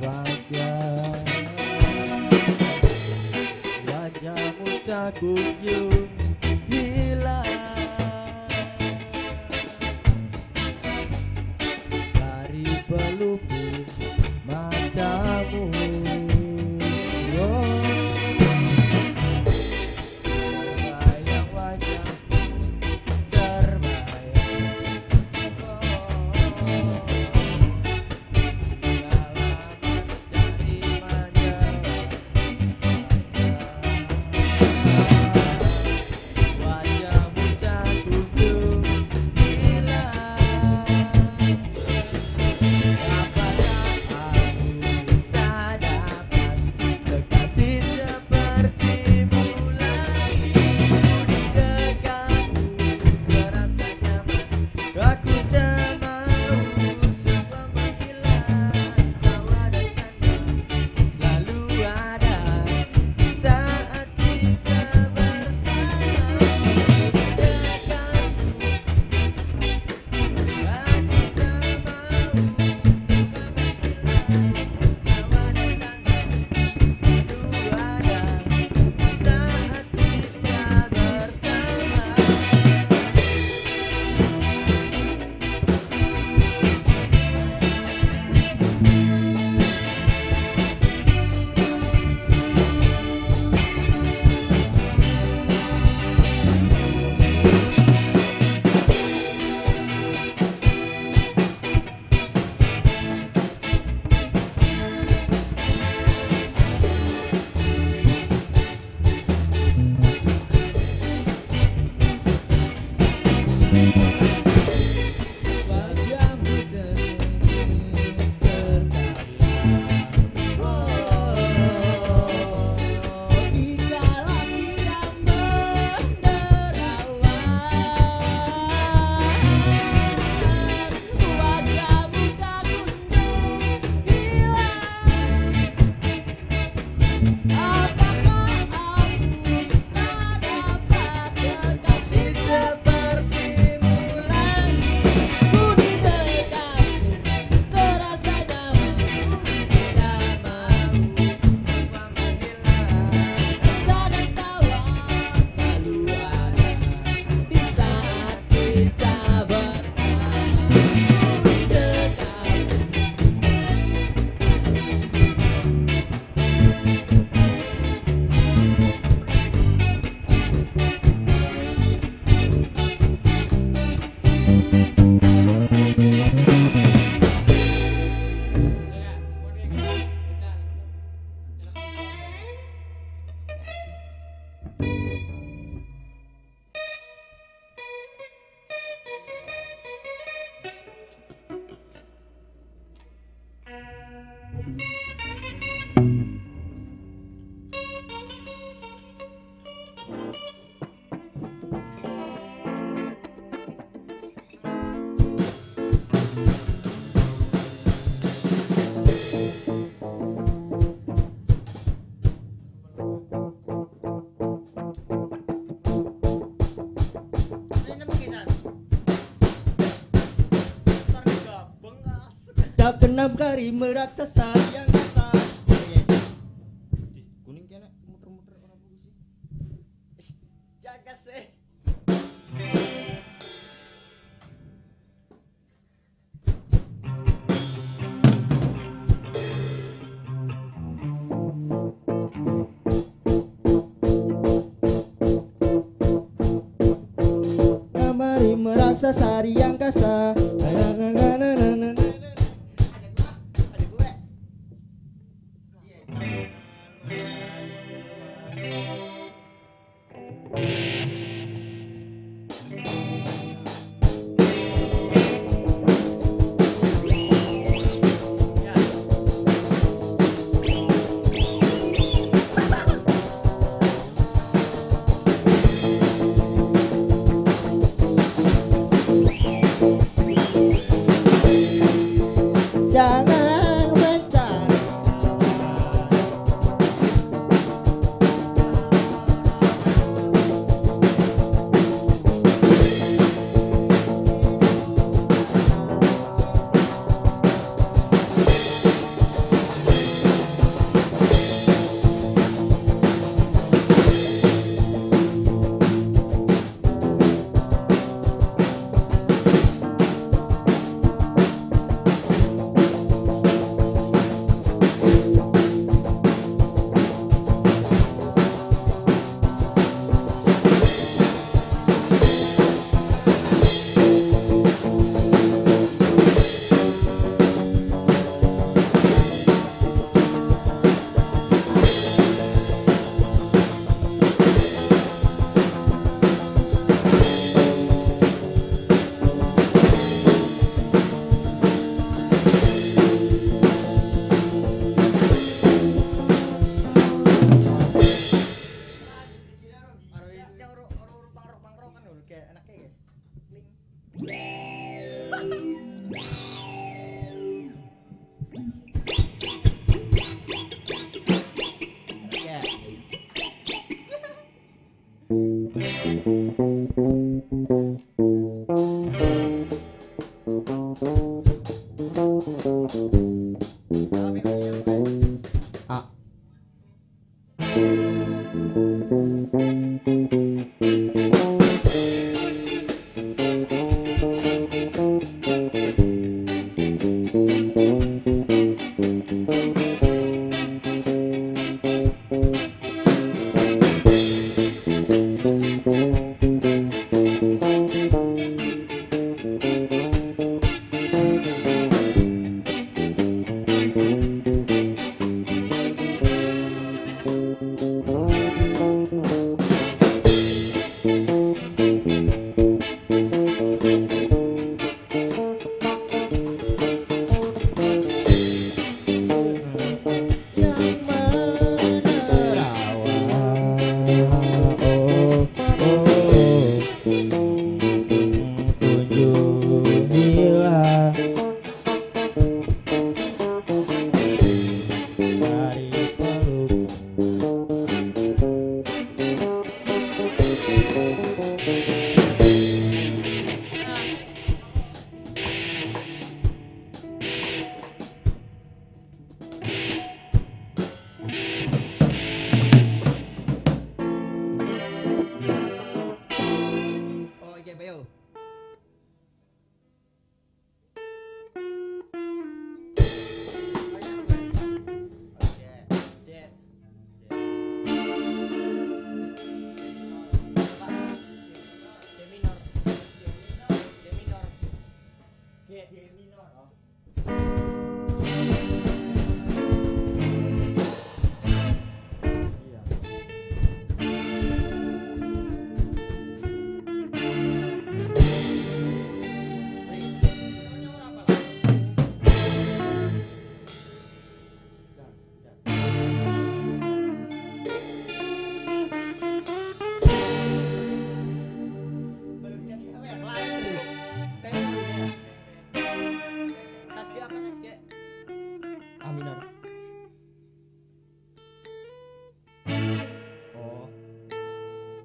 wajah. Wajahmu cakup yuk tak pernah kari merasa sayang kata kuning merasa sari yang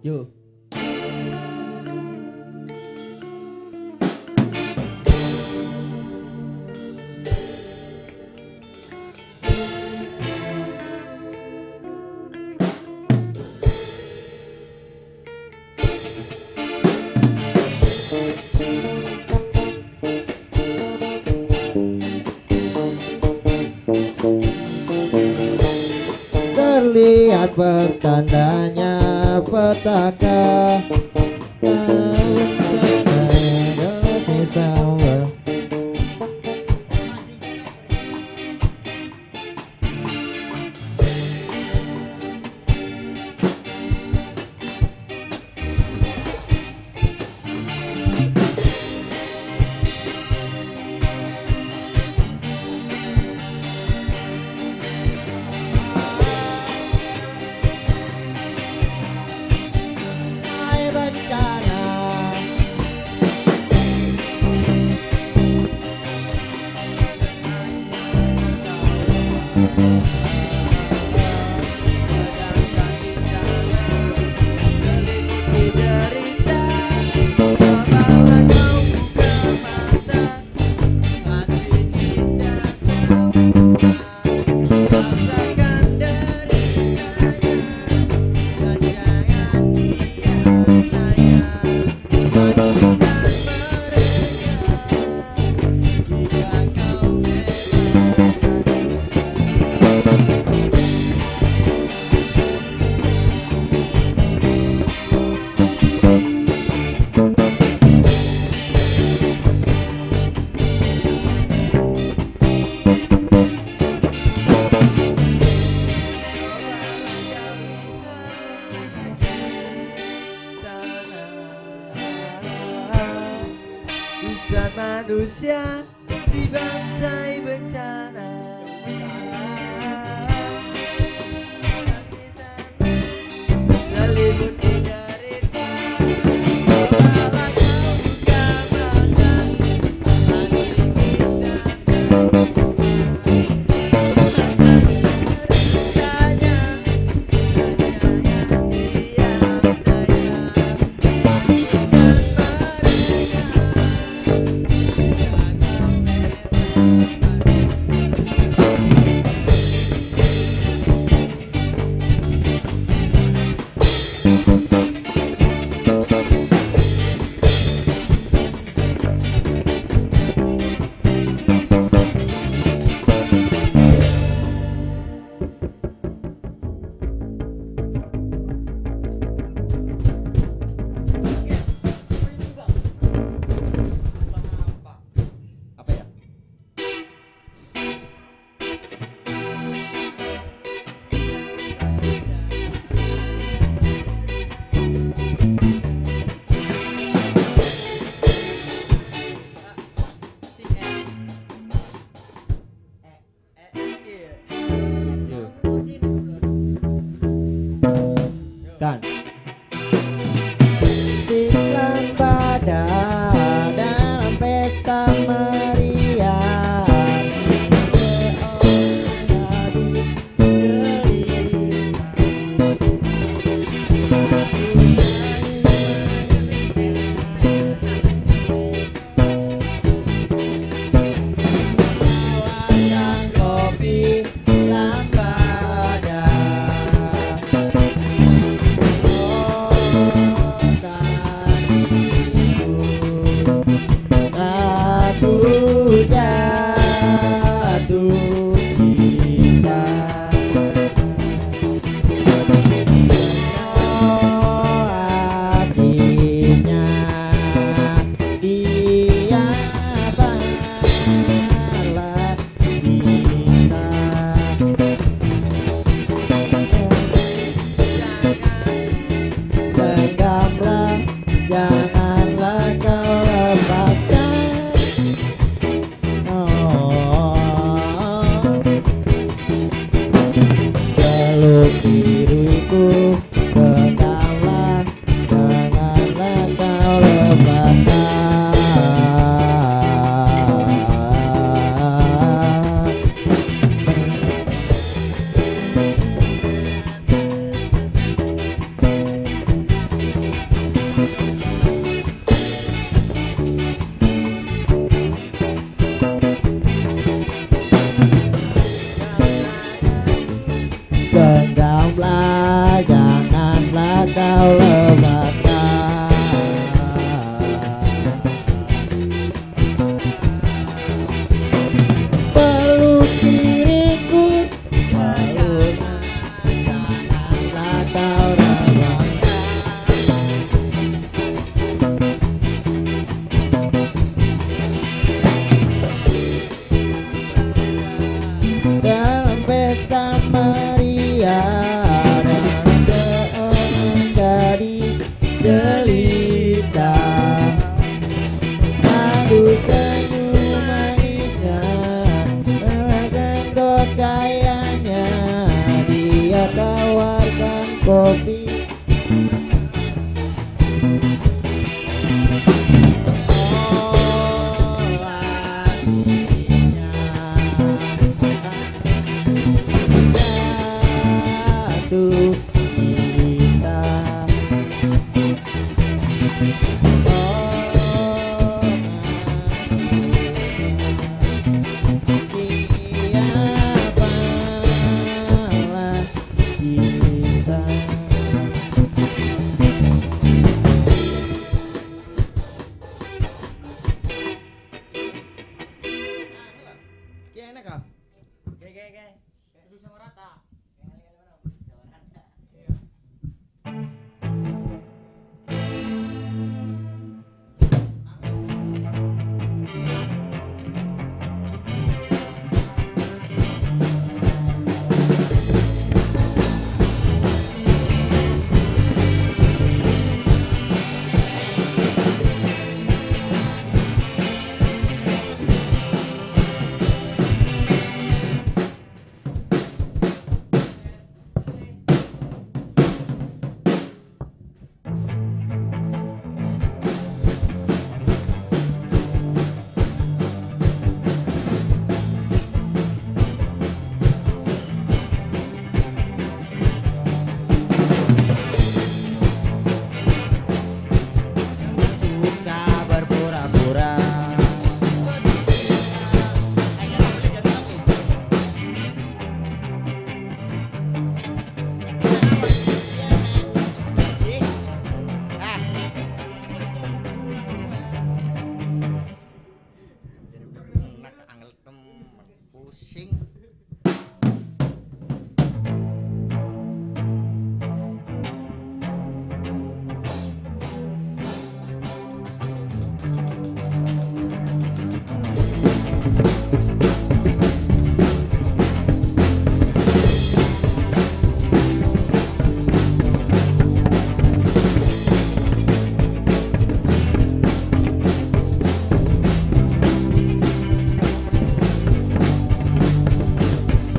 Yo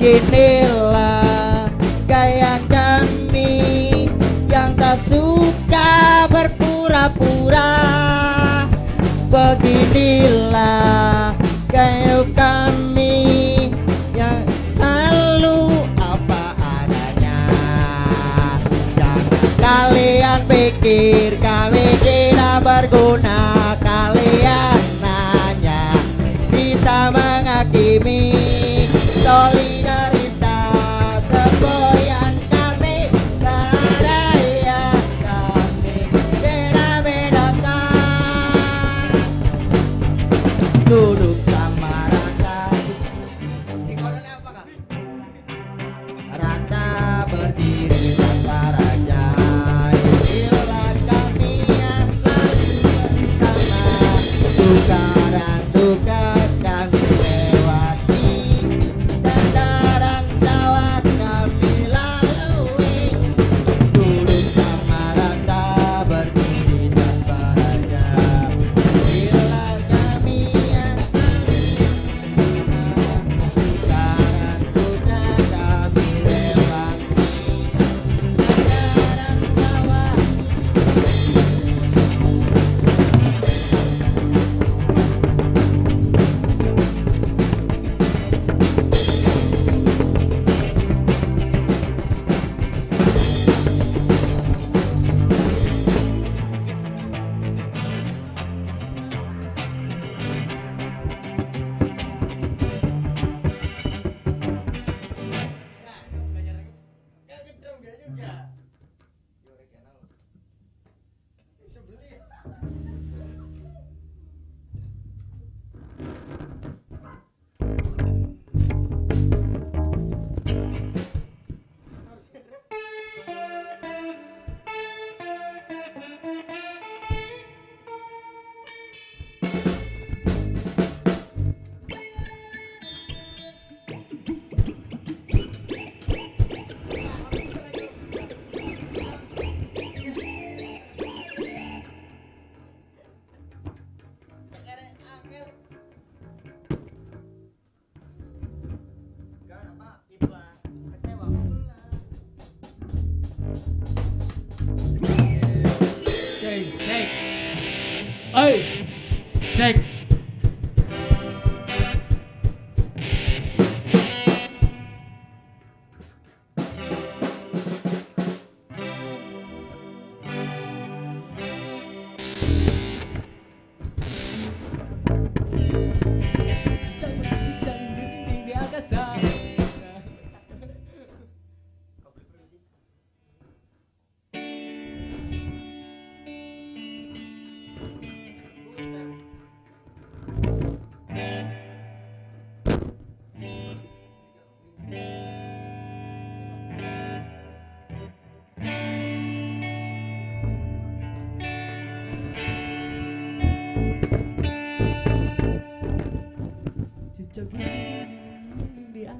Inilah gaya kami yang tak suka berpura-pura. Beginilah gaya kami yang lalu apa adanya. Jangan kalian pikir kami tidak berguna.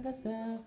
casa.